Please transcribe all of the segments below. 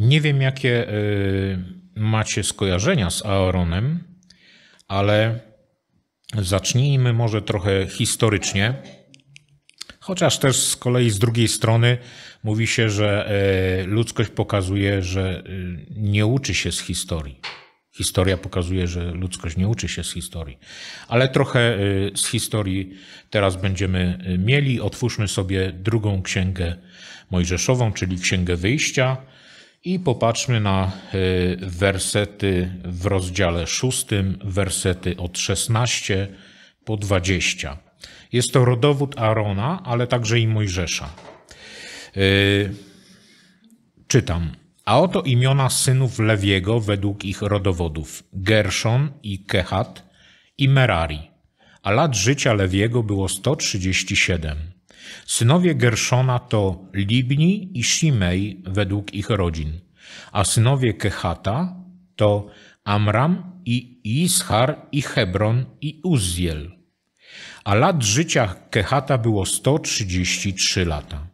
Nie wiem, jakie macie skojarzenia z Aaronem, ale zacznijmy może trochę historycznie. Chociaż też z kolei z drugiej strony mówi się, że ludzkość pokazuje, że nie uczy się z historii. Historia pokazuje, że ludzkość nie uczy się z historii. Ale trochę y, z historii teraz będziemy y, mieli. Otwórzmy sobie drugą księgę Mojżeszową, czyli Księgę Wyjścia i popatrzmy na y, wersety w rozdziale szóstym, wersety od 16 po 20. Jest to rodowód Aarona, ale także i Mojżesza. Czytam. A oto imiona synów Lewiego według ich rodowodów: Gerszon i Kehat i Merari. A lat życia Lewiego było 137. Synowie Gerszona to Libni i Shimei według ich rodzin, a synowie Kehata to Amram i Ishar i Hebron i Uzziel. A lat życia Kehata było 133 lata.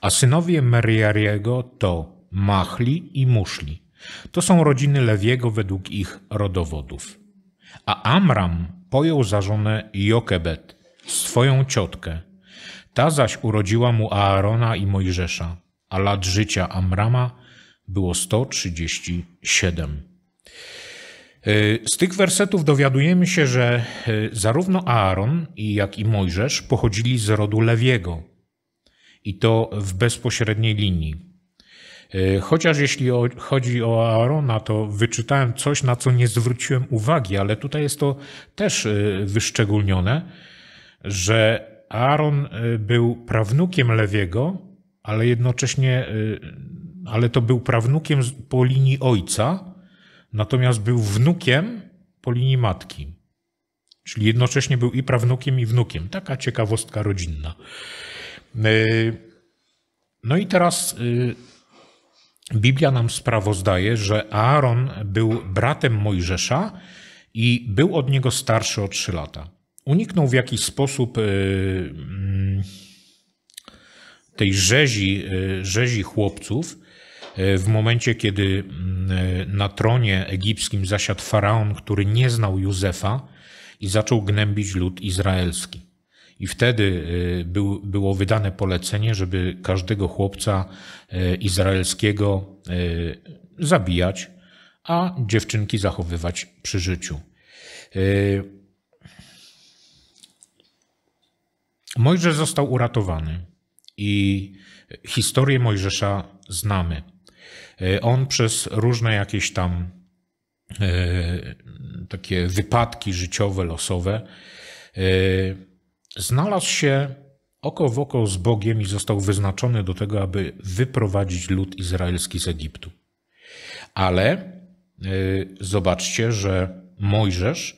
A synowie Meriariego to Machli i Muszli. To są rodziny Lewiego według ich rodowodów. A Amram pojął za żonę Jokebet, swoją ciotkę. Ta zaś urodziła mu Aarona i Mojżesza, a lat życia Amrama było 137. Y, z tych wersetów dowiadujemy się, że y, zarówno Aaron, jak i Mojżesz pochodzili z rodu Lewiego i to w bezpośredniej linii. E, chociaż jeśli chodzi o Aarona, to wyczytałem coś, na co nie zwróciłem uwagi, ale tutaj jest to też wyszczególnione, że Aaron e, był prawnukiem Lewiego, ale jednocześnie, ale to był prawnukiem po linii ojca, natomiast był wnukiem po linii matki. Czyli jednocześnie był i prawnukiem, i wnukiem. Taka ciekawostka rodzinna. No i teraz Biblia nam sprawozdaje, że Aaron był bratem Mojżesza i był od niego starszy o trzy lata. Uniknął w jakiś sposób y, mm, tej rzezi, y, rzezi chłopców y, w momencie, kiedy mm, na tronie egipskim zasiadł faraon, który nie znał Józefa i zaczął gnębić lud izraelski. I wtedy był, było wydane polecenie, żeby każdego chłopca izraelskiego zabijać, a dziewczynki zachowywać przy życiu. Mojżesz został uratowany i historię Mojżesza znamy. On przez różne jakieś tam takie wypadki życiowe, losowe, znalazł się oko w oko z Bogiem i został wyznaczony do tego, aby wyprowadzić lud izraelski z Egiptu. Ale zobaczcie, że Mojżesz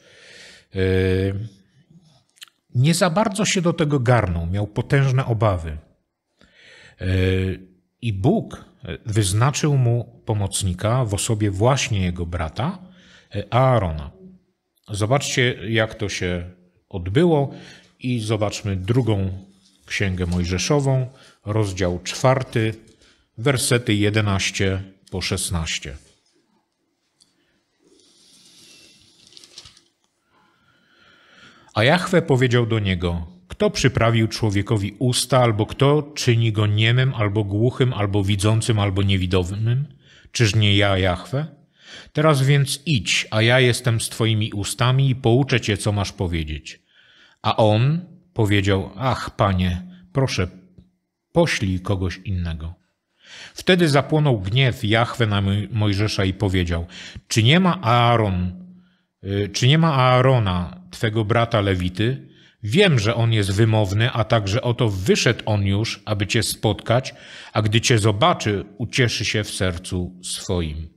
nie za bardzo się do tego garnął, miał potężne obawy. Y, I Bóg wyznaczył mu pomocnika w osobie właśnie jego brata, Aarona. Zobaczcie, jak to się odbyło. I zobaczmy drugą księgę Mojżeszową, rozdział czwarty, wersety 11 po 16. A Jahwe powiedział do niego: Kto przyprawił człowiekowi usta, albo kto czyni go niemym, albo głuchym, albo widzącym, albo niewidomym? Czyż nie ja, Jahwe? Teraz więc idź, a ja jestem z twoimi ustami i pouczę cię, co masz powiedzieć. A on powiedział: Ach, panie, proszę, poślij kogoś innego. Wtedy zapłonął gniew Jahwe na Mojżesza i powiedział: Czy nie ma Aaron, y, czy nie ma Aarona, twego brata Lewity? Wiem, że on jest wymowny, a także oto wyszedł on już, aby cię spotkać, a gdy cię zobaczy, ucieszy się w sercu swoim.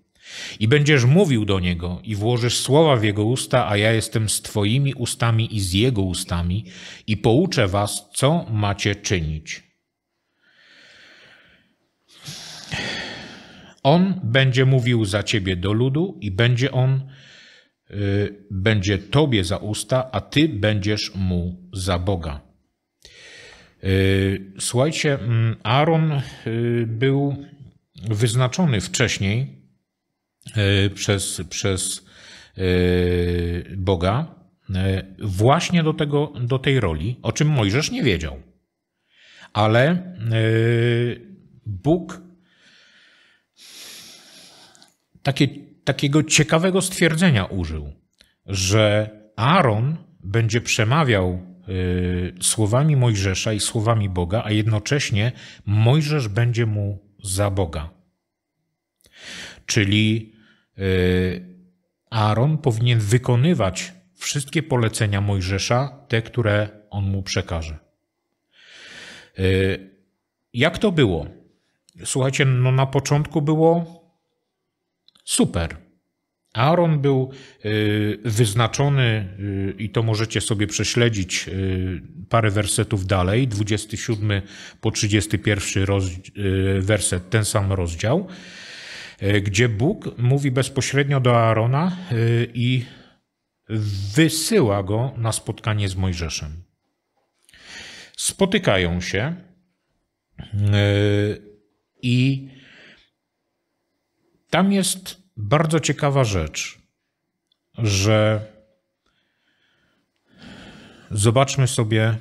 I będziesz mówił do niego i włożysz słowa w jego usta, a ja jestem z twoimi ustami i z jego ustami i pouczę was, co macie czynić. On będzie mówił za ciebie do ludu i będzie on będzie tobie za usta, a ty będziesz mu za Boga. Y, słuchajcie, mm, Aaron y, był wyznaczony wcześniej przez, przez Boga właśnie do, tego, do tej roli, o czym Mojżesz nie wiedział. Ale Bóg takie, takiego ciekawego stwierdzenia użył, że Aaron będzie przemawiał y, słowami Mojżesza i słowami Boga, a jednocześnie Mojżesz będzie mu za Boga. Czyli y, Aaron powinien wykonywać wszystkie polecenia Mojżesza, te, które on mu przekaże. Y, jak to było? Słuchajcie, no na początku było super. Aaron był y, wyznaczony, y, i to możecie sobie prześledzić y, parę wersetów dalej, 27 po 31 roz, werset, ten sam rozdział, gdzie Bóg mówi bezpośrednio do Aarona i wysyła go na spotkanie z Mojżeszem. Spotykają się i tam jest bardzo ciekawa rzecz, że zobaczmy sobie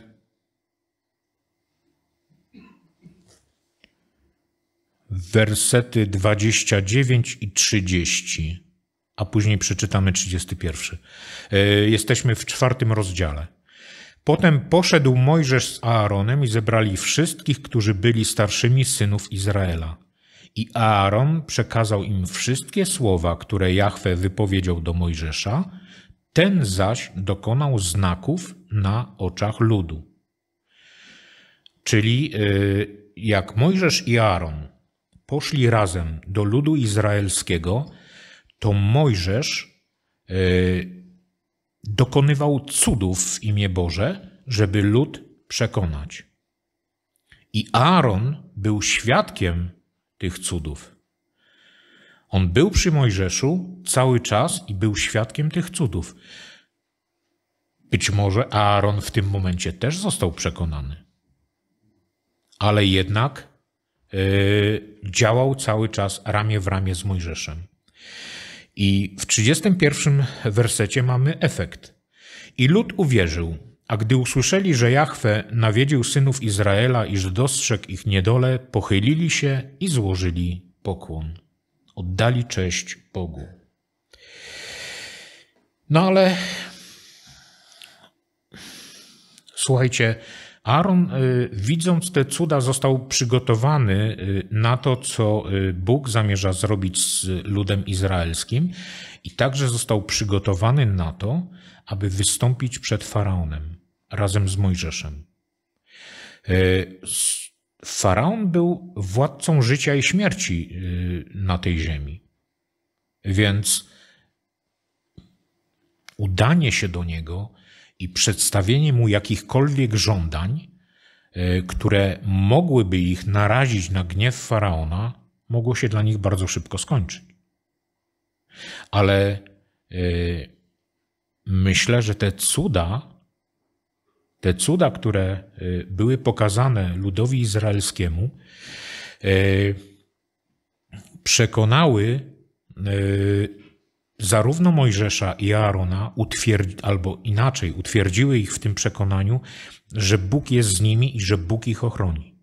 wersety 29 i 30, a później przeczytamy 31. E, jesteśmy w czwartym rozdziale. Potem poszedł Mojżesz z Aaronem i zebrali wszystkich, którzy byli starszymi synów Izraela. I Aaron przekazał im wszystkie słowa, które Jahwe wypowiedział do Mojżesza, ten zaś dokonał znaków na oczach ludu. Czyli y, jak Mojżesz i Aaron poszli razem do ludu izraelskiego, to Mojżesz y, dokonywał cudów w imię Boże, żeby lud przekonać. I Aaron był świadkiem tych cudów. On był przy Mojżeszu cały czas i był świadkiem tych cudów. Być może Aaron w tym momencie też został przekonany, ale jednak yy, działał cały czas ramię w ramię z Mojżeszem. I w 31 wersecie mamy efekt. I lud uwierzył, a gdy usłyszeli, że Jahwe nawiedził synów Izraela, iż dostrzegł ich niedole, pochylili się i złożyli pokłon. Oddali cześć Bogu. No ale słuchajcie, Aaron, y, widząc te cuda, został przygotowany y, na to, co y, Bóg zamierza zrobić z ludem izraelskim, i także został przygotowany na to, aby wystąpić przed faraonem razem z Mojżeszem. E, Faraon był władcą życia i śmierci e, na tej ziemi. Więc udanie się do niego i przedstawienie mu jakichkolwiek żądań, e, które mogłyby ich narazić na gniew faraona, mogło się dla nich bardzo szybko skończyć. Ale myślę, że te cuda te cuda, które y, były pokazane ludowi izraelskiemu, y, przekonały y, zarówno Mojżesza i Aarona, albo inaczej, utwierdziły ich w tym przekonaniu, że Bóg jest z nimi i że Bóg ich ochroni.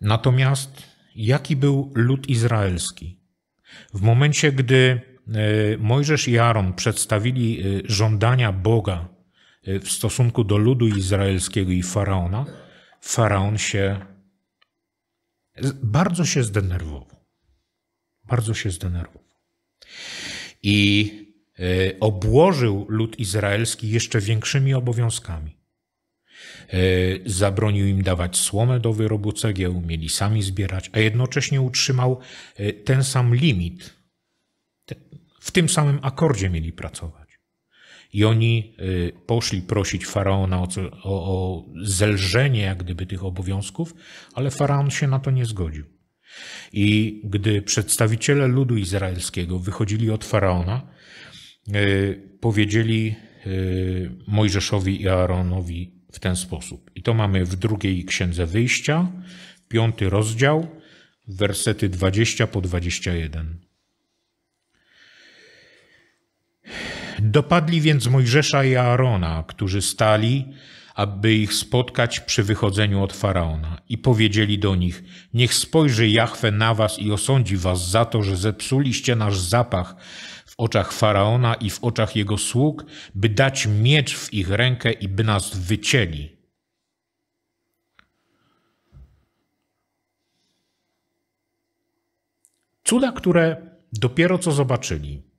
Natomiast jaki był lud izraelski? W momencie, gdy Mojżesz i Aaron przedstawili e, żądania Boga e, w stosunku do ludu izraelskiego i faraona, faraon się bardzo się zdenerwował. Bardzo się zdenerwował. I obłożył lud izraelski jeszcze większymi obowiązkami. Zabronił im dawać słomę do wyrobu cegieł, mieli sami zbierać, a jednocześnie utrzymał ten sam limit w tym samym akordzie mieli pracować. I oni y, poszli prosić faraona o, o, o zelżenie, jak gdyby, tych obowiązków, ale faraon się na to nie zgodził. I gdy przedstawiciele ludu izraelskiego wychodzili od faraona, y, powiedzieli y, Mojżeszowi i Aaronowi w ten sposób. I to mamy w drugiej księdze wyjścia, piąty rozdział, wersety 20 po 21. Dopadli więc Mojżesza i Aarona, którzy stali, aby ich spotkać przy wychodzeniu od Faraona. I powiedzieli do nich, niech spojrzy Jahwe na was i osądzi was za to, że zepsuliście nasz zapach w oczach Faraona i w oczach jego sług, by dać miecz w ich rękę i by nas wycięli. Cuda, które dopiero co zobaczyli,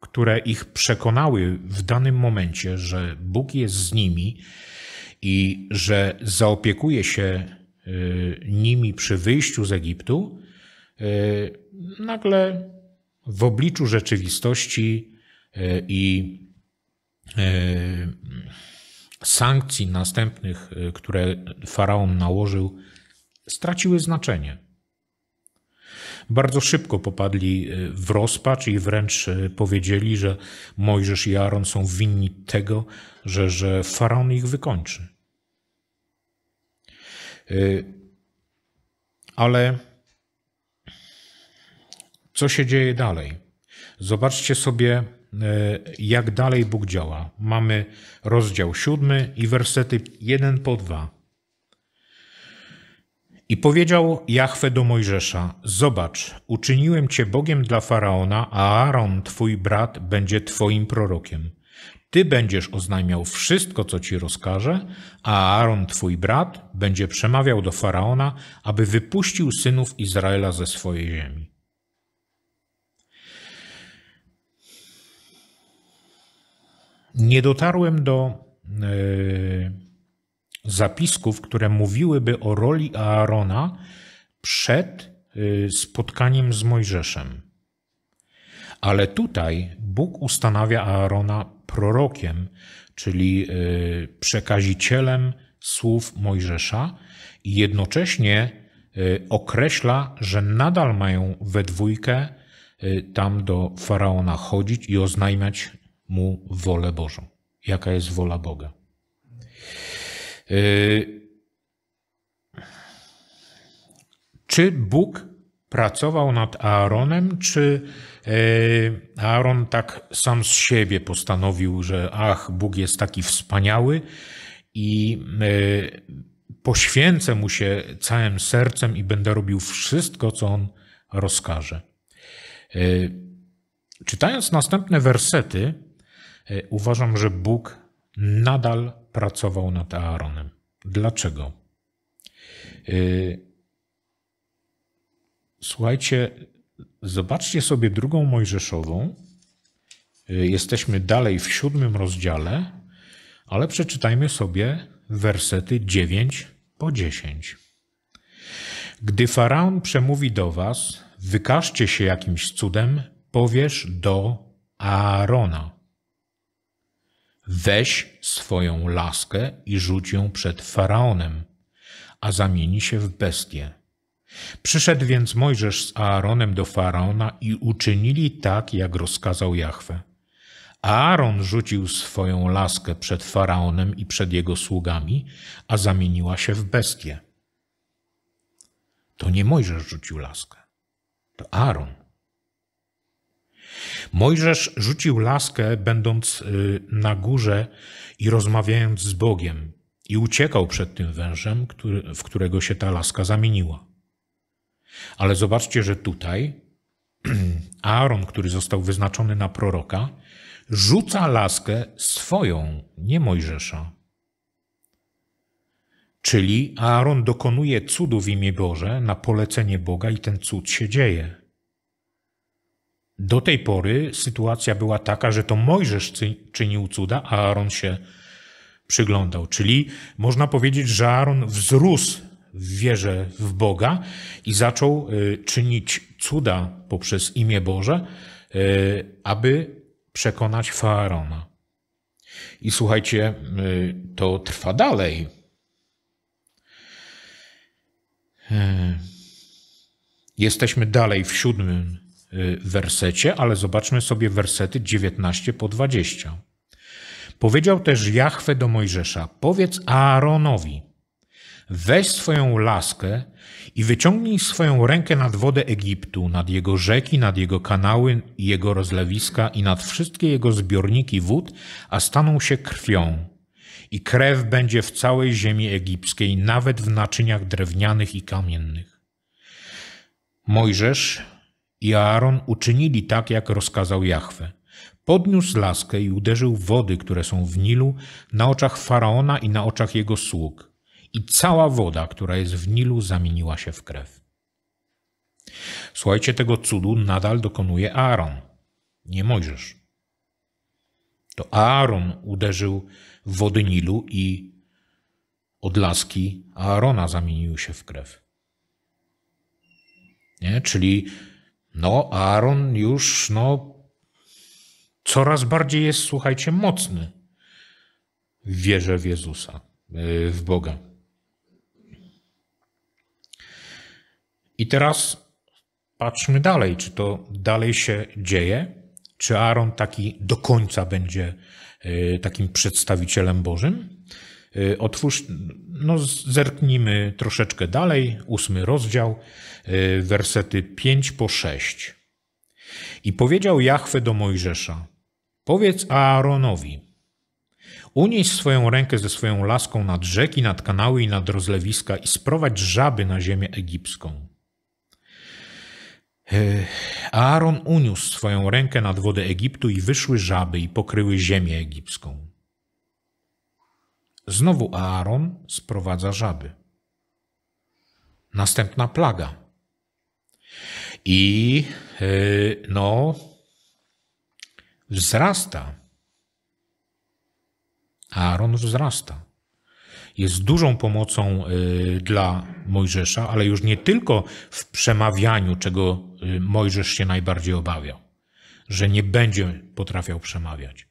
które ich przekonały w danym momencie, że Bóg jest z nimi i że zaopiekuje się y, nimi przy wyjściu z Egiptu, y, nagle w obliczu rzeczywistości y, i sankcji następnych, które faraon nałożył, straciły znaczenie. Bardzo szybko popadli e, w rozpacz i wręcz e, powiedzieli, że Mojżesz i Aaron są winni tego, że, że faraon ich wykończy. E, ale co się dzieje dalej? Zobaczcie sobie, jak dalej Bóg działa. Mamy rozdział siódmy i wersety jeden po dwa. I powiedział Jahwe do Mojżesza: Zobacz, uczyniłem cię Bogiem dla faraona, a Aaron, twój brat, będzie twoim prorokiem. Ty będziesz oznajmiał wszystko, co ci rozkaże, a Aaron, twój brat, będzie przemawiał do faraona, aby wypuścił synów Izraela ze swojej ziemi. Nie dotarłem do. Yy zapisków, które mówiłyby o roli Aarona przed y, spotkaniem z Mojżeszem. Ale tutaj Bóg ustanawia Aarona prorokiem, czyli y, przekazicielem słów Mojżesza i jednocześnie y, określa, że nadal mają we dwójkę tam do faraona chodzić i oznajmiać mu wolę Bożą. Jaka jest wola Boga? Y, czy Bóg pracował nad Aaronem, czy y, Aaron tak sam z siebie postanowił, że ach, Bóg jest taki wspaniały i y, poświęcę mu się całym sercem i będę robił wszystko, co on rozkaże. Czytając następne wersety, uważam, że Bóg nadal pracował nad Aaronem. Dlaczego? Y, słuchajcie, zobaczcie sobie drugą Mojżeszową. Y, jesteśmy dalej w siódmym rozdziale, ale przeczytajmy sobie wersety 9 po 10. Gdy faraon przemówi do was, wykażcie się jakimś cudem, powiesz do Aarona. Weź swoją laskę i rzuć ją przed faraonem, a zamieni się w bestię. Przyszedł więc Mojżesz z Aaronem do faraona i uczynili tak, jak rozkazał Jahwe. Aaron rzucił swoją laskę przed faraonem i przed jego sługami, a zamieniła się w bestię. To nie Mojżesz rzucił laskę, to Aaron. Mojżesz rzucił laskę, będąc y, na górze i rozmawiając z Bogiem, i uciekał przed tym wężem, który, w którego się ta laska zamieniła. Ale zobaczcie, że tutaj Aaron, który został wyznaczony na proroka, rzuca laskę swoją, nie Mojżesza. Czyli Aaron dokonuje cudu w imię Boże na polecenie Boga i ten cud się dzieje. Do tej pory sytuacja była taka, że to Mojżesz czynił cuda, a Aaron się przyglądał. Czyli można powiedzieć, że Aaron wzrósł w wierze w Boga i zaczął y, czynić cuda poprzez imię Boże, y, aby przekonać Faraona. I słuchajcie, y, to trwa dalej. Jesteśmy dalej w siódmym wersecie, ale zobaczmy sobie wersety 19 po 20. Powiedział też Jahwe do Mojżesza: Powiedz Aaronowi: weź swoją laskę i wyciągnij swoją rękę nad wodę Egiptu, nad jego rzeki, nad jego kanały i jego rozlewiska i nad wszystkie jego zbiorniki wód, a staną się krwią. I krew będzie w całej ziemi egipskiej, nawet w naczyniach drewnianych i kamiennych. Mojżesz i Aaron uczynili tak, jak rozkazał Jahwe. Podniósł laskę i uderzył wody, które są w Nilu, na oczach faraona i na oczach jego sług. I cała woda, która jest w Nilu, zamieniła się w krew. Słuchajcie, tego cudu nadal dokonuje Aaron, nie Mojżesz. To Aaron uderzył w wody Nilu i od laski Aarona zamieniły się w krew. Nie? Czyli no, Aaron już no, coraz bardziej jest, słuchajcie, mocny w wierze w Jezusa, e, w Boga. I teraz patrzmy dalej, czy to dalej się dzieje, czy Aaron taki do końca będzie e, takim przedstawicielem Bożym. E, otwórz, no zerknijmy troszeczkę dalej, ósmy rozdział, wersety 5 po 6. I powiedział Jahwe do Mojżesza, Powiedz Aaronowi, unieś swoją rękę ze swoją laską nad rzeki, nad kanały i nad rozlewiska i sprowadź żaby na ziemię egipską. Aaron uniósł swoją rękę nad wodę Egiptu i wyszły żaby i pokryły ziemię egipską. Znowu Aaron sprowadza żaby. Następna plaga. I yy, no, wzrasta. Aaron wzrasta. Jest dużą pomocą y, dla Mojżesza, ale już nie tylko w przemawianiu, czego y, Mojżesz się najbardziej obawiał, że nie będzie potrafiał przemawiać.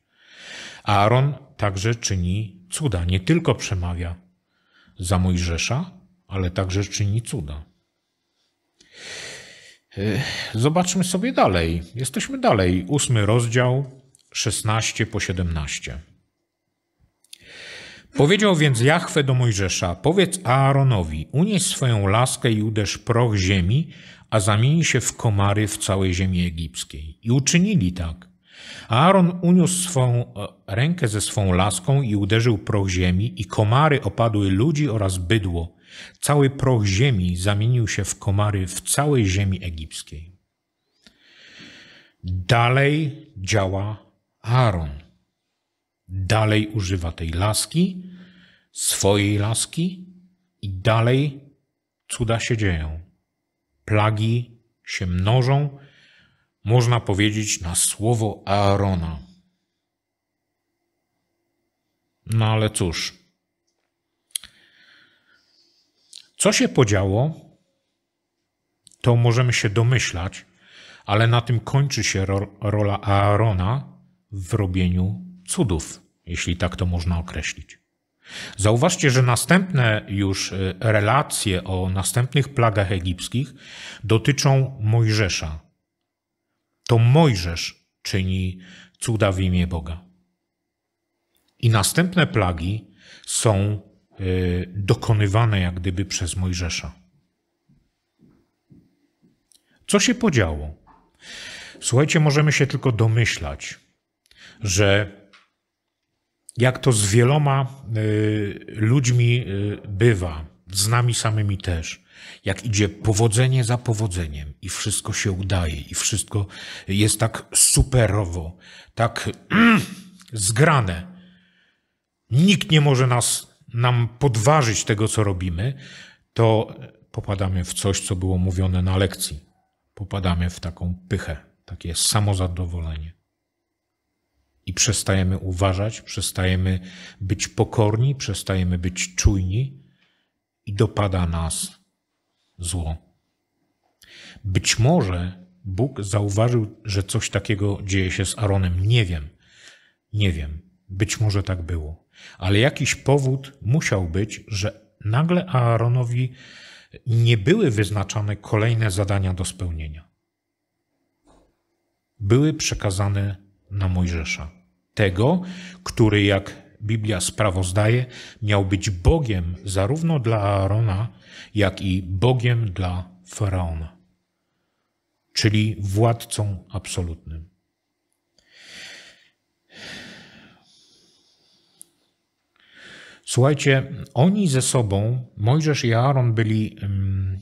Aaron także czyni cuda. Nie tylko przemawia za Mojżesza, ale także czyni cuda. E, zobaczmy sobie dalej. Jesteśmy dalej. Ósmy rozdział, 16 po 17. Powiedział więc Jachwę do Mojżesza, powiedz Aaronowi, unieś swoją laskę i uderz proch ziemi, a zamieni się w komary w całej ziemi egipskiej. I uczynili tak. Aaron uniósł swą e, rękę ze swą laską i uderzył proch ziemi, i komary opadły ludzi oraz bydło. Cały proch ziemi zamienił się w komary w całej ziemi egipskiej. Dalej działa Aaron. Dalej używa tej laski, swojej laski i dalej cuda się dzieją. Plagi się mnożą, można powiedzieć na słowo Aarona. No ale cóż, co się podziało, to możemy się domyślać, ale na tym kończy się ro rola Aarona w robieniu cudów, jeśli tak to można określić. Zauważcie, że następne już e, relacje o następnych plagach egipskich dotyczą Mojżesza, to Mojżesz czyni cuda w imię Boga. I następne plagi są y, dokonywane jak gdyby przez Mojżesza. Co się podziało? Słuchajcie, możemy się tylko domyślać, że jak to z wieloma y, ludźmi y, bywa, z nami samymi też, jak idzie powodzenie za powodzeniem i wszystko się udaje i wszystko jest tak superowo, tak mm, zgrane. Nikt nie może nas, nam podważyć tego, co robimy, to popadamy w coś, co było mówione na lekcji. Popadamy w taką pychę, takie samozadowolenie. I przestajemy uważać, przestajemy być pokorni, przestajemy być czujni i dopada nas zło. Być może Bóg zauważył, że coś takiego dzieje się z Aaronem. Nie wiem. Nie wiem. Być może tak było. Ale jakiś powód musiał być, że nagle Aaronowi nie były wyznaczane kolejne zadania do spełnienia. Były przekazane na Mojżesza. Tego, który jak Biblia sprawozdaje, miał być Bogiem zarówno dla Aarona, jak i Bogiem dla Faraona, czyli władcą absolutnym. Słuchajcie, oni ze sobą, Mojżesz i Aaron byli um,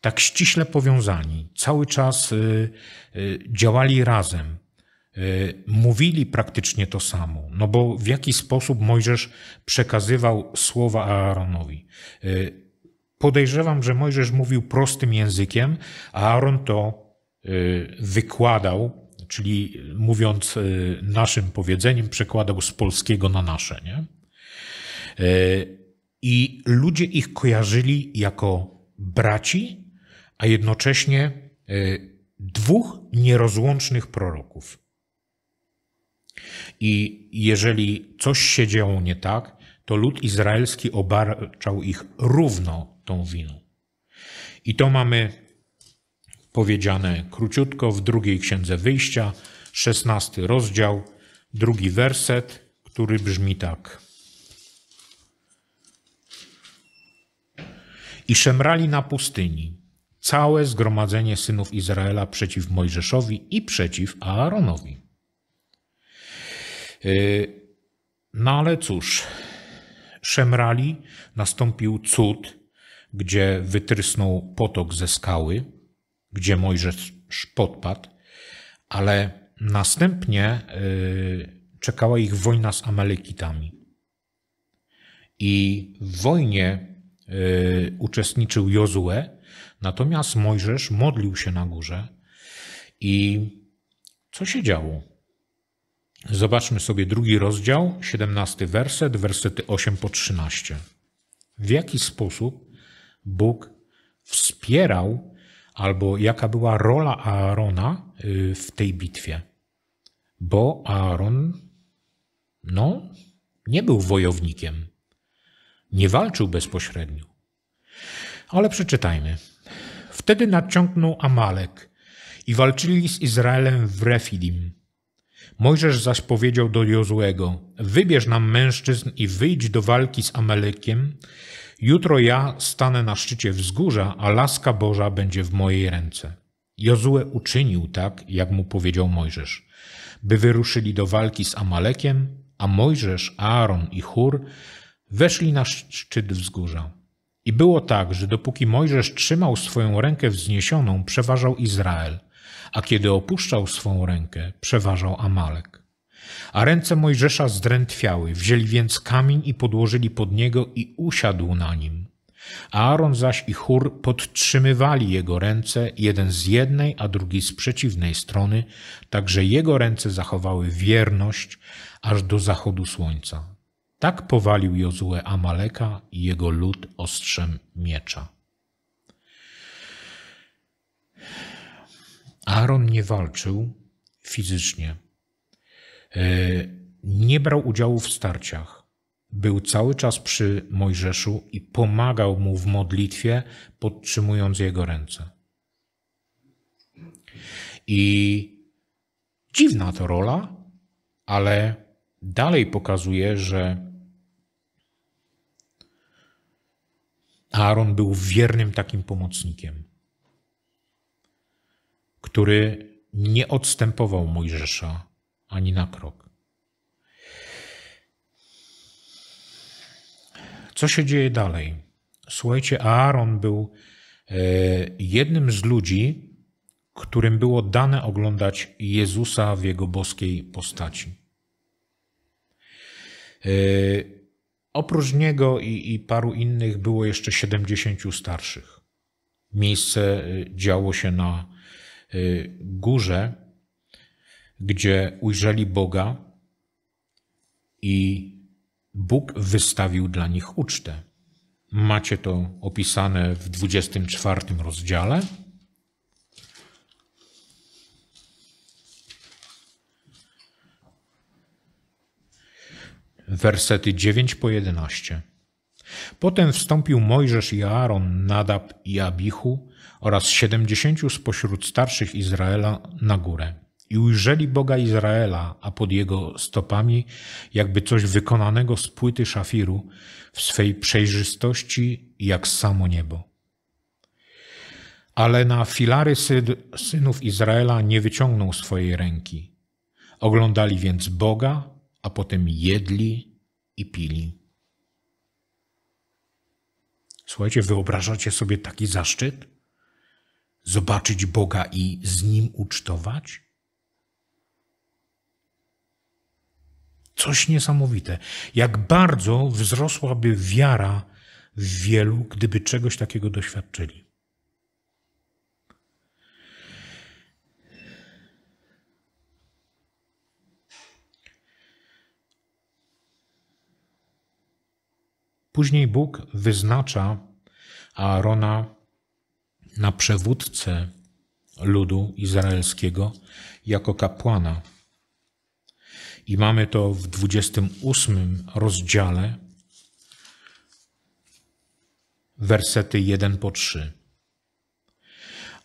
tak ściśle powiązani, cały czas y, y, działali razem, mówili praktycznie to samo. No bo w jaki sposób Mojżesz przekazywał słowa Aaronowi? Y, podejrzewam, że Mojżesz mówił prostym językiem, a Aaron to y, wykładał, czyli mówiąc y, naszym powiedzeniem, przekładał z polskiego na nasze. Nie? I ludzie ich kojarzyli jako braci, a jednocześnie dwóch nierozłącznych proroków. I jeżeli coś się działo nie tak, to lud izraelski obarczał ich równo tą winą. I to mamy powiedziane króciutko w drugiej księdze wyjścia, szesnasty rozdział, drugi werset, który brzmi tak. I szemrali na pustyni całe zgromadzenie synów Izraela przeciw Mojżeszowi i przeciw Aaronowi. No ale cóż, szemrali, nastąpił cud, gdzie wytrysnął potok ze skały, gdzie Mojżesz podpadł, ale następnie y, czekała ich wojna z Amalekitami. I w wojnie y, uczestniczył Jozue, Natomiast Mojżesz modlił się na górze i co się działo? Zobaczmy sobie drugi rozdział, 17 werset, wersety 8 po 13. W jaki sposób Bóg wspierał, albo jaka była rola Aarona y, w tej bitwie? Bo Aaron, no, nie był wojownikiem, nie walczył bezpośrednio. Ale przeczytajmy. Wtedy nadciągnął Amalek i walczyli z Izraelem w Refidim. Mojżesz zaś powiedział do Jozłego, wybierz nam mężczyzn i wyjdź do walki z Amalekiem. Jutro ja stanę na szczycie wzgórza, a laska Boża będzie w mojej ręce. Jozue uczynił tak, jak mu powiedział Mojżesz, by wyruszyli do walki z Amalekiem, a Mojżesz, Aaron i Hur weszli na szczyt wzgórza. I było tak, że dopóki Mojżesz trzymał swoją rękę wzniesioną, przeważał Izrael, a kiedy opuszczał swą rękę, przeważał Amalek. A ręce Mojżesza zdrętwiały, wzięli więc kamień i podłożyli pod niego i usiadł na nim. Aaron zaś i Chór podtrzymywali jego ręce, jeden z jednej, a drugi z przeciwnej strony, tak że jego ręce zachowały wierność aż do zachodu słońca. Tak powalił Jozue Amaleka i jego lud ostrzem miecza. Aaron nie walczył fizycznie. E, nie brał udziału w starciach. Był cały czas przy Mojżeszu i pomagał mu w modlitwie, podtrzymując jego ręce. I dziwna to rola, ale dalej pokazuje, że Aaron był wiernym takim pomocnikiem, który nie odstępował Mojżesza ani na krok. Co się dzieje dalej? Słuchajcie, Aaron był e, jednym z ludzi, którym było dane oglądać Jezusa w jego boskiej postaci. E, Oprócz niego i, i paru innych było jeszcze 70 starszych. Miejsce y, działo się na górze, gdzie ujrzeli Boga i Bóg wystawił dla nich ucztę. Macie to opisane w 24 rozdziale. wersety 9 po 11. Potem wstąpił Mojżesz i Aaron, Nadab i Abichu oraz siedemdziesięciu spośród starszych Izraela na górę. i ujrzeli Boga Izraela, a pod jego stopami jakby coś wykonanego z płyty szafiru w swej przejrzystości jak samo niebo. Ale na filary synów Izraela nie wyciągnął swojej ręki. Oglądali więc Boga, a potem jedli i pili. Słuchajcie, wyobrażacie sobie taki zaszczyt? Zobaczyć Boga i z Nim ucztować? Coś niesamowite. Jak bardzo wzrosłaby wiara w wielu, gdyby czegoś takiego doświadczyli. Później Bóg wyznacza Aarona na przewódcę ludu izraelskiego jako kapłana. I mamy to w 28 rozdziale, wersety 1 po 3.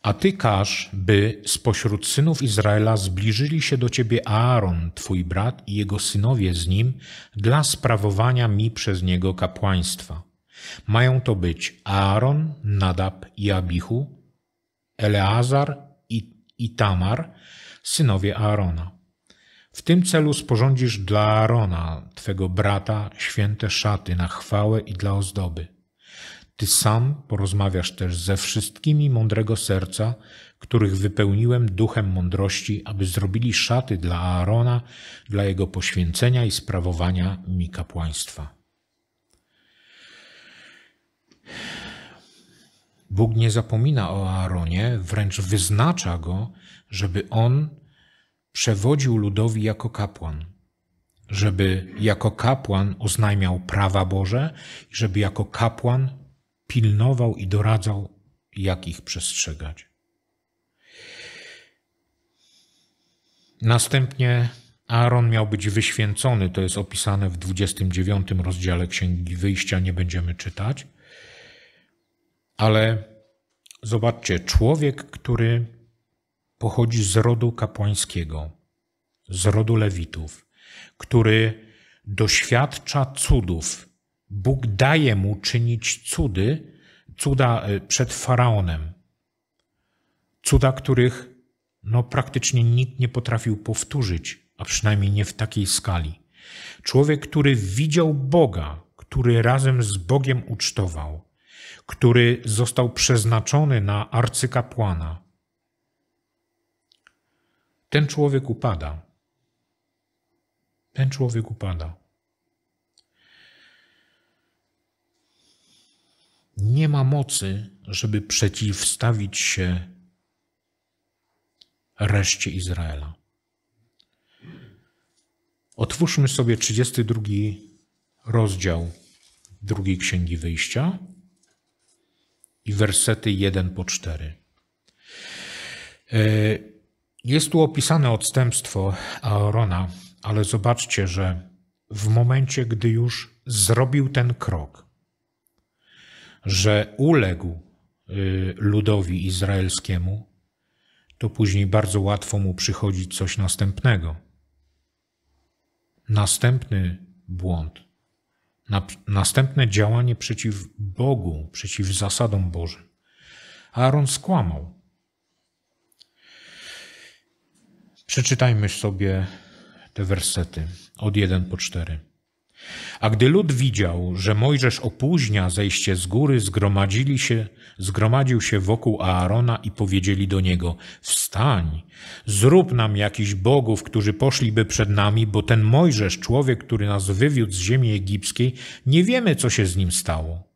A ty każ, by spośród synów Izraela zbliżyli się do ciebie Aaron, twój brat i jego synowie z nim, dla sprawowania mi przez niego kapłaństwa. Mają to być Aaron, Nadab i Abichu, Eleazar i Itamar, synowie Aarona. W tym celu sporządzisz dla Aarona, twego brata, święte szaty na chwałę i dla ozdoby. Ty sam porozmawiasz też ze wszystkimi mądrego serca, których wypełniłem duchem mądrości, aby zrobili szaty dla Aarona, dla jego poświęcenia i sprawowania mi kapłaństwa. Bóg nie zapomina o Aaronie, wręcz wyznacza go, żeby on przewodził ludowi jako kapłan, żeby jako kapłan oznajmiał prawa Boże i żeby jako kapłan pilnował i doradzał, jak ich przestrzegać. Następnie Aaron miał być wyświęcony, to jest opisane w 29 rozdziale Księgi Wyjścia, nie będziemy czytać. Ale zobaczcie, człowiek, który pochodzi z rodu kapłańskiego, z rodu Lewitów, który doświadcza cudów. Bóg daje mu czynić cudy, cuda e, przed faraonem. Cuda, których no, praktycznie nikt nie potrafił powtórzyć, a przynajmniej nie w takiej skali. Człowiek, który widział Boga, który razem z Bogiem ucztował, który został przeznaczony na arcykapłana. Ten człowiek upada. Ten człowiek upada. Nie ma mocy, żeby przeciwstawić się reszcie Izraela. Otwórzmy sobie 32 rozdział drugiej Księgi Wyjścia i wersety 1 po 4. E, jest tu opisane odstępstwo Aarona, ale zobaczcie, że w momencie, gdy już zrobił ten krok, że uległ y, ludowi izraelskiemu, to później bardzo łatwo mu przychodzi coś następnego. Następny błąd następne działanie przeciw Bogu, przeciw zasadom Bożym. Aaron skłamał. Przeczytajmy sobie te wersety od 1 po 4. A gdy lud widział, że Mojżesz opóźnia zejście z góry, zgromadzili się, zgromadził się wokół Aarona i powiedzieli do niego, wstań, zrób nam jakiś bogów, którzy poszliby przed nami, bo ten Mojżesz, człowiek, który nas wywiódł z ziemi egipskiej, nie wiemy, co się z nim stało.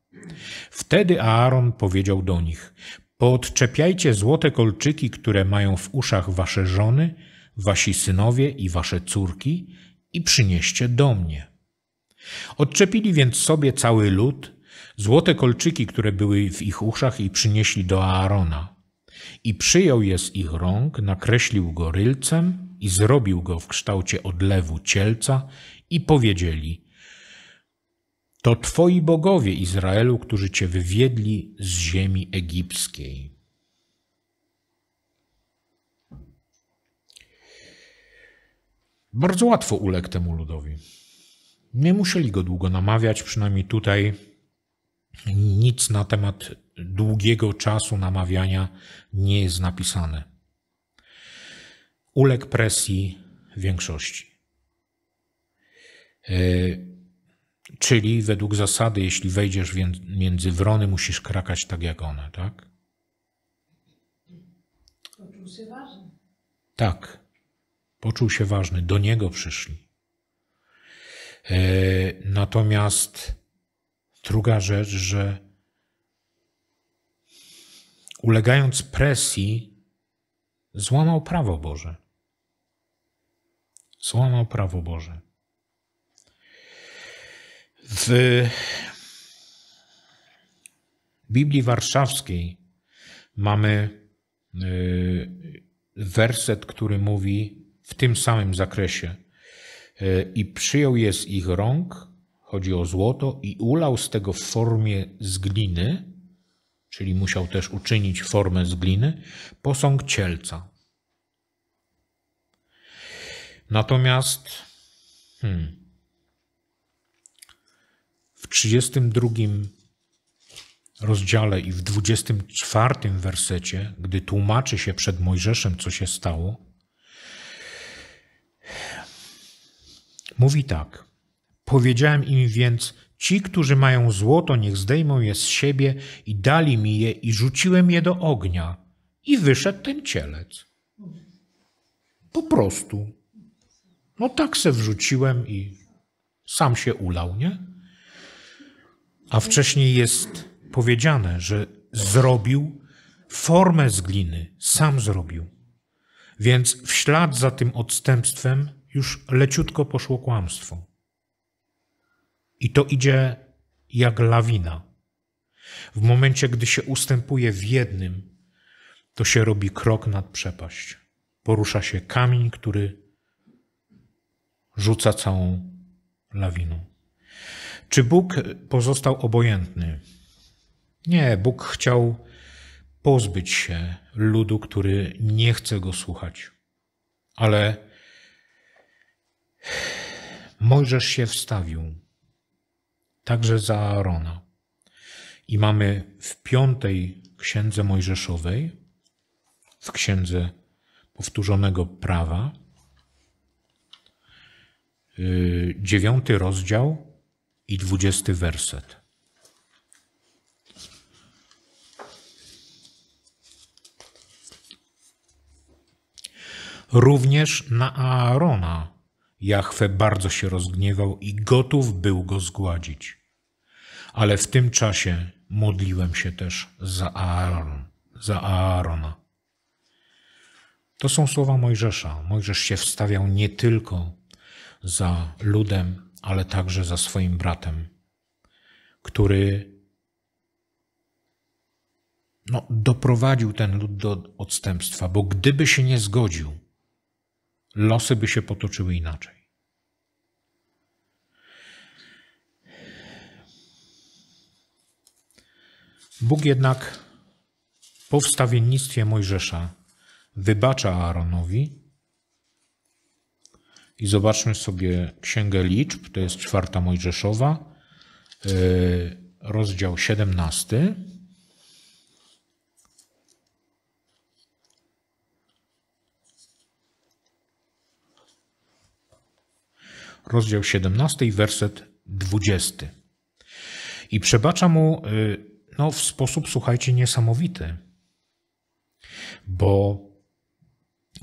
Wtedy Aaron powiedział do nich, poodczepiajcie złote kolczyki, które mają w uszach wasze żony, wasi synowie i wasze córki i przynieście do mnie. Odczepili więc sobie cały lud, złote kolczyki, które były w ich uszach i przynieśli do Aarona. I przyjął je z ich rąk, nakreślił go rylcem i zrobił go w kształcie odlewu cielca i powiedzieli to twoi bogowie Izraelu, którzy cię wywiedli z ziemi egipskiej. Bardzo łatwo uległ temu ludowi. Nie musieli go długo namawiać, przynajmniej tutaj nic na temat długiego czasu namawiania nie jest napisane. Uległ presji większości. Yy, czyli według zasady, jeśli wejdziesz między wrony, musisz krakać tak jak one, tak? Poczuł się ważny. Tak. Poczuł się ważny. Do niego przyszli. Yy, natomiast druga rzecz, że ulegając presji, złamał prawo Boże. Złamał prawo Boże. W Biblii Warszawskiej mamy y, werset, który mówi w tym samym zakresie. Y, I przyjął je z ich rąk, chodzi o złoto, i ulał z tego w formie z gliny, czyli musiał też uczynić formę z gliny, posąg cielca. Natomiast hmm, w 32 rozdziale i w 24 wersecie, gdy tłumaczy się przed Mojżeszem, co się stało, mówi tak. Powiedziałem im więc, ci, którzy mają złoto, niech zdejmą je z siebie i dali mi je i rzuciłem je do ognia i wyszedł ten cielec. Po prostu. No tak se wrzuciłem i sam się ulał, nie? A wcześniej jest powiedziane, że zrobił formę z gliny, sam zrobił. Więc w ślad za tym odstępstwem już leciutko poszło kłamstwo. I to idzie jak lawina. W momencie, gdy się ustępuje w jednym, to się robi krok nad przepaść. Porusza się kamień, który rzuca całą lawiną. Czy Bóg pozostał obojętny? Nie, Bóg chciał pozbyć się ludu, który nie chce go słuchać. Ale Mojżesz się wstawił, także za Aarona. I mamy w piątej księdze Mojżeszowej, w księdze powtórzonego prawa, yy, dziewiąty rozdział, i dwudziesty werset. Również na Aarona Jahwe bardzo się rozgniewał i gotów był go zgładzić. Ale w tym czasie modliłem się też za, Aaron, za Aarona. To są słowa Mojżesza. Mojżesz się wstawiał nie tylko za ludem ale także za swoim bratem, który no, doprowadził ten lud do odstępstwa, bo gdyby się nie zgodził, losy by się potoczyły inaczej. Bóg jednak po wstawiennictwie Mojżesza wybacza Aaronowi i zobaczmy sobie Księgę Liczb, to jest czwarta Mojżeszowa, e, rozdział 17. Rozdział 17, werset 20. I przebacza mu e, no, w sposób, słuchajcie, niesamowity, bo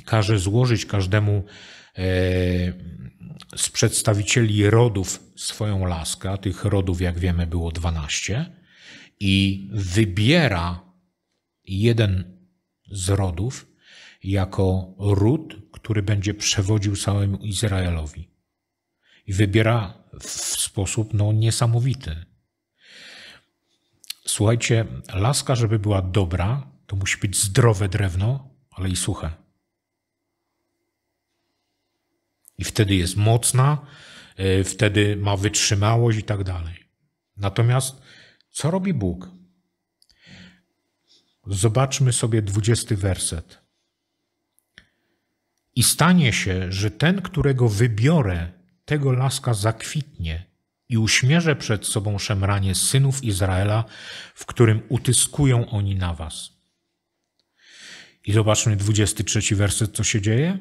każe złożyć każdemu E, z przedstawicieli rodów swoją laskę, a tych rodów, jak wiemy, było 12, i wybiera jeden z rodów jako ród, który będzie przewodził całemu Izraelowi. I wybiera w sposób no, niesamowity. Słuchajcie, laska, żeby była dobra, to musi być zdrowe drewno, ale i suche. I wtedy jest mocna, e, wtedy ma wytrzymałość i tak dalej. Natomiast co robi Bóg? Zobaczmy sobie dwudziesty werset. I stanie się, że ten, którego wybiorę, tego laska zakwitnie i uśmierzę przed sobą szemranie synów Izraela, w którym utyskują oni na was. I zobaczmy 23 werset, co się dzieje.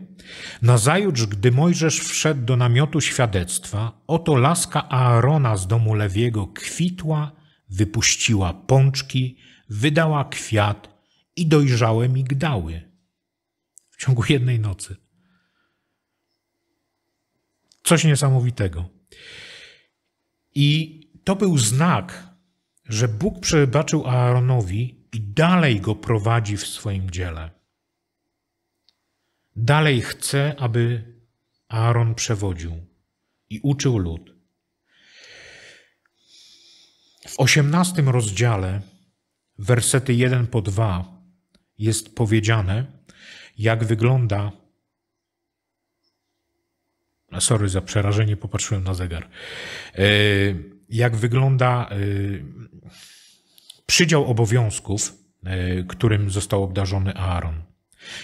Nazajutrz, gdy Mojżesz wszedł do namiotu świadectwa, oto laska Aarona z domu Lewiego kwitła, wypuściła pączki, wydała kwiat i dojrzałe migdały. W ciągu jednej nocy. Coś niesamowitego. I to był znak, że Bóg przebaczył Aaronowi i dalej go prowadzi w swoim dziele. Dalej chce, aby Aaron przewodził i uczył lud. W osiemnastym rozdziale, wersety 1 po 2, jest powiedziane, jak wygląda. Sorry za przerażenie, popatrzyłem na zegar. E, jak wygląda e, przydział obowiązków, e, którym został obdarzony Aaron.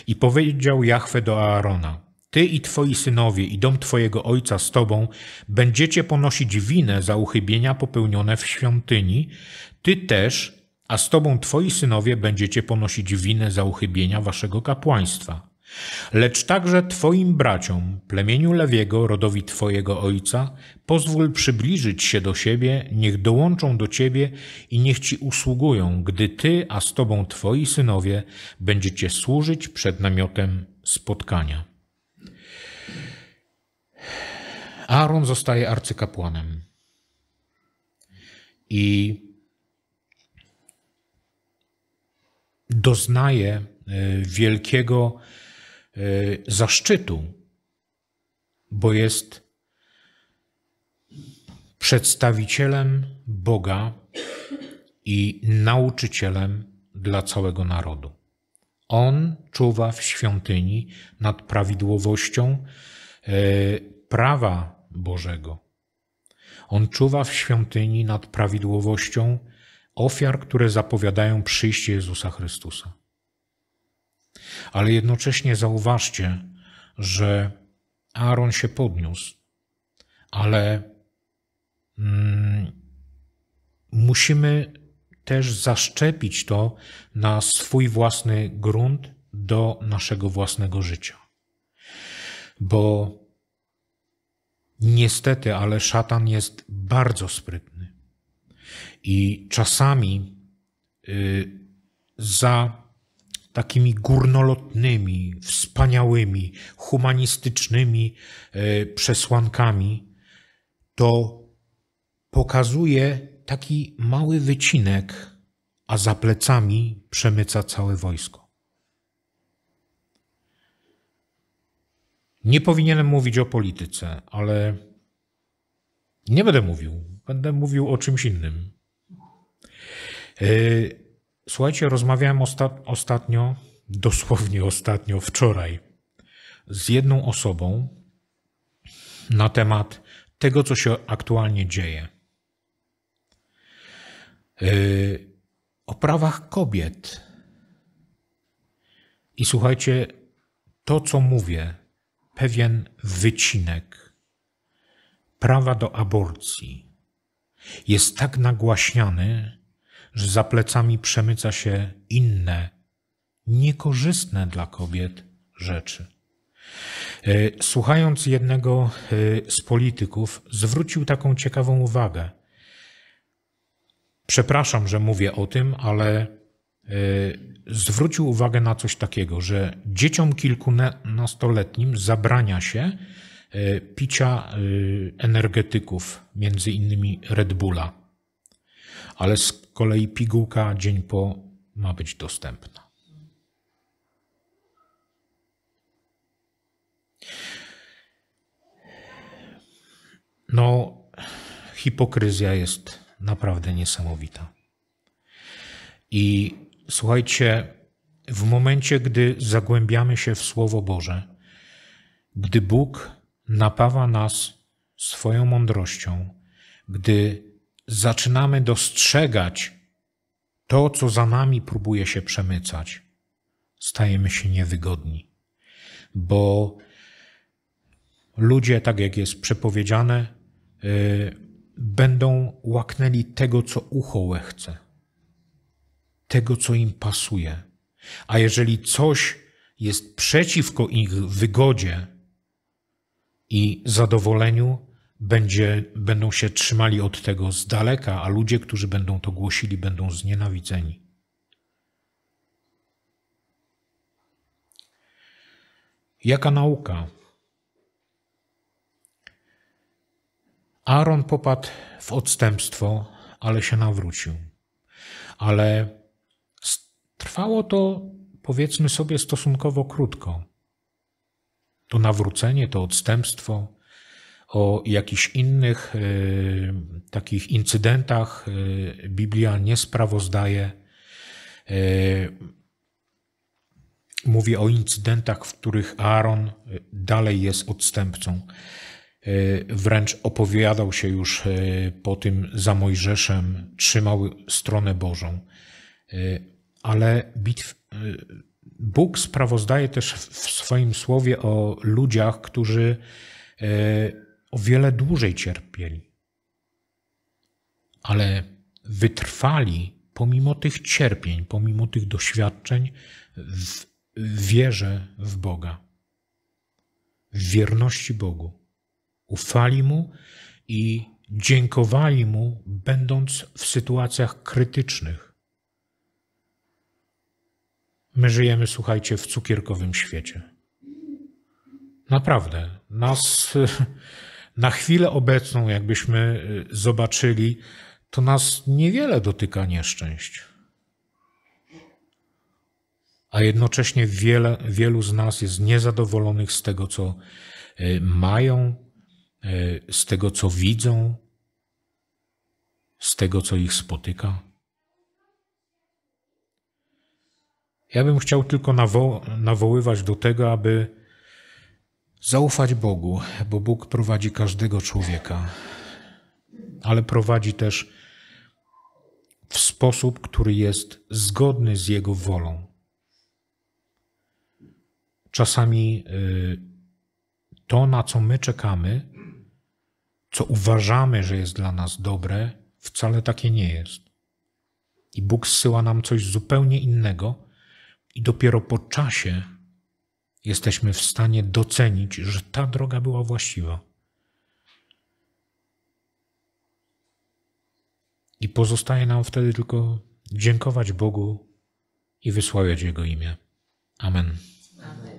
I powiedział Jahwe do Aarona: Ty i twoi synowie i dom twojego ojca z tobą będziecie ponosić winę za uchybienia popełnione w świątyni, ty też, a z tobą twoi synowie będziecie ponosić winę za uchybienia waszego kapłaństwa. Lecz także Twoim braciom, plemieniu Lewiego, rodowi Twojego ojca, pozwól przybliżyć się do siebie, niech dołączą do Ciebie i niech Ci usługują, gdy Ty, a z Tobą Twoi synowie, będziecie służyć przed namiotem spotkania. Aaron zostaje arcykapłanem. I doznaje e, wielkiego zaszczytu, bo jest przedstawicielem Boga i nauczycielem dla całego narodu. On czuwa w świątyni nad prawidłowością e, prawa Bożego. On czuwa w świątyni nad prawidłowością ofiar, które zapowiadają przyjście Jezusa Chrystusa. Ale jednocześnie zauważcie, że Aaron się podniósł, ale mm, musimy też zaszczepić to na swój własny grunt do naszego własnego życia. Bo niestety, ale szatan jest bardzo sprytny. I czasami y, za takimi górnolotnymi, wspaniałymi, humanistycznymi e, przesłankami, to pokazuje taki mały wycinek, a za plecami przemyca całe wojsko. Nie powinienem mówić o polityce, ale nie będę mówił. Będę mówił o czymś innym. E, Słuchajcie, rozmawiałem osta ostatnio, dosłownie ostatnio, wczoraj, z jedną osobą na temat tego, co się aktualnie dzieje. Yy, o prawach kobiet. I słuchajcie, to, co mówię, pewien wycinek prawa do aborcji jest tak nagłaśniany, że za plecami przemyca się inne, niekorzystne dla kobiet rzeczy. E, słuchając jednego e, z polityków, zwrócił taką ciekawą uwagę. Przepraszam, że mówię o tym, ale e, zwrócił uwagę na coś takiego, że dzieciom kilkunastoletnim zabrania się picia energetyków, między innymi Red Bulla ale kolei pigułka dzień po ma być dostępna. No, hipokryzja jest naprawdę niesamowita. I słuchajcie, w momencie, gdy zagłębiamy się w Słowo Boże, gdy Bóg napawa nas swoją mądrością, gdy zaczynamy dostrzegać to, co za nami próbuje się przemycać, stajemy się niewygodni. bo ludzie, tak jak jest przepowiedziane, y, będą łaknęli tego, co ucho łechce, tego, co im pasuje. A jeżeli coś jest przeciwko ich wygodzie i zadowoleniu, będzie, będą się trzymali od tego z daleka, a ludzie, którzy będą to głosili, będą znienawidzeni. Jaka nauka? Aaron popadł w odstępstwo, ale się nawrócił. Ale trwało to, powiedzmy sobie, stosunkowo krótko. To nawrócenie, to odstępstwo, o jakichś innych y, takich incydentach y, Biblia nie sprawozdaje. Y, mówię o incydentach, w których Aaron dalej jest odstępcą. Wręcz opowiadał się już po tym za Mojżeszem, trzymał stronę Bożą. Ale bitw, Bóg sprawozdaje też w swoim słowie o ludziach, którzy o wiele dłużej cierpieli. Ale wytrwali pomimo tych cierpień, pomimo tych doświadczeń w wierze w Boga, w wierności Bogu. Ufali Mu i dziękowali Mu, będąc w sytuacjach krytycznych. My żyjemy, słuchajcie, w cukierkowym świecie. Naprawdę. Nas na chwilę obecną, jakbyśmy y, zobaczyli, to nas niewiele dotyka nieszczęść. A jednocześnie wiele, wielu z nas jest niezadowolonych z tego, co y, mają, y, z tego, co widzą, z tego, co ich spotyka. Ja bym chciał tylko nawo- nawoływać do tego, aby Zaufać Bogu, bo Bóg prowadzi każdego człowieka, ale prowadzi też w sposób, który jest zgodny z Jego wolą. Czasami y, to, na co my czekamy, co uważamy, że jest dla nas dobre, wcale takie nie jest. I Bóg zsyła nam coś zupełnie innego, i dopiero po czasie jesteśmy w stanie docenić, że ta droga była właściwa. I pozostaje nam wtedy tylko dziękować Bogu i wysławiać Jego imię. Amen. Amen.